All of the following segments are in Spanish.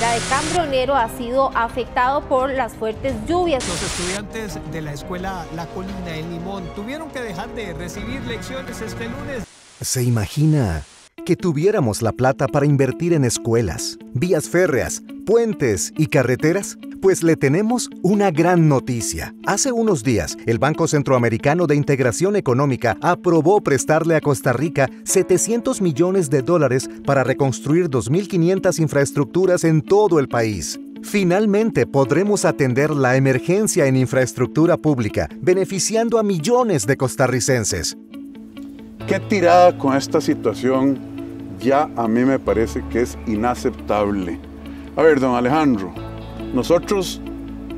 La de Cambronero ha sido afectado por las fuertes lluvias. Los estudiantes de la escuela La Colina en Limón tuvieron que dejar de recibir lecciones este lunes. ¿Se imagina que tuviéramos la plata para invertir en escuelas, vías férreas, puentes y carreteras? Pues le tenemos una gran noticia. Hace unos días, el Banco Centroamericano de Integración Económica aprobó prestarle a Costa Rica 700 millones de dólares para reconstruir 2.500 infraestructuras en todo el país. Finalmente podremos atender la emergencia en infraestructura pública, beneficiando a millones de costarricenses. Qué tirada con esta situación ya a mí me parece que es inaceptable. A ver, don Alejandro, nosotros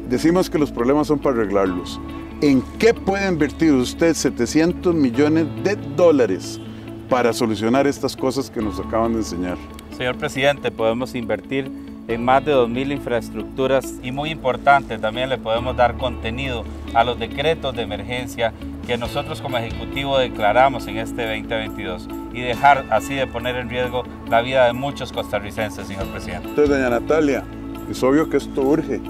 decimos que los problemas son para arreglarlos. ¿En qué puede invertir usted 700 millones de dólares para solucionar estas cosas que nos acaban de enseñar? Señor presidente, podemos invertir en más de 2.000 infraestructuras y muy importante, también le podemos dar contenido a los decretos de emergencia que nosotros como Ejecutivo declaramos en este 2022 y dejar así de poner en riesgo la vida de muchos costarricenses, señor presidente. Entonces, doña Natalia, es obvio que esto urge.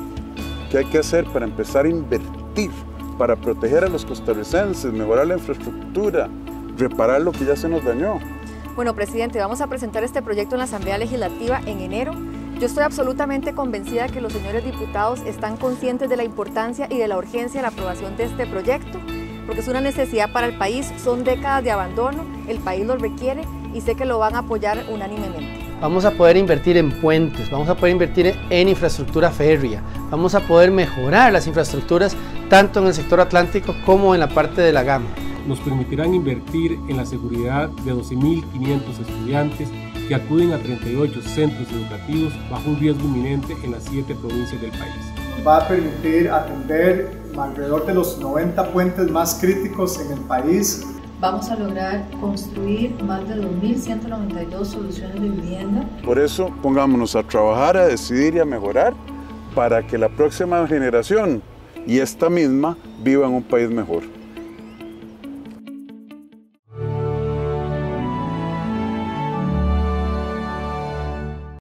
¿Qué hay que hacer para empezar a invertir, para proteger a los costarricenses, mejorar la infraestructura, reparar lo que ya se nos dañó? Bueno, presidente, vamos a presentar este proyecto en la Asamblea Legislativa en enero. Yo estoy absolutamente convencida que los señores diputados están conscientes de la importancia y de la urgencia de la aprobación de este proyecto, porque es una necesidad para el país, son décadas de abandono, el país lo requiere y sé que lo van a apoyar unánimemente vamos a poder invertir en puentes, vamos a poder invertir en infraestructura férrea, vamos a poder mejorar las infraestructuras tanto en el sector atlántico como en la parte de la gama. Nos permitirán invertir en la seguridad de 12.500 estudiantes que acuden a 38 centros educativos bajo un riesgo inminente en las 7 provincias del país. Va a permitir atender alrededor de los 90 puentes más críticos en el país vamos a lograr construir más de 2.192 soluciones de vivienda. Por eso pongámonos a trabajar, a decidir y a mejorar para que la próxima generación y esta misma viva en un país mejor.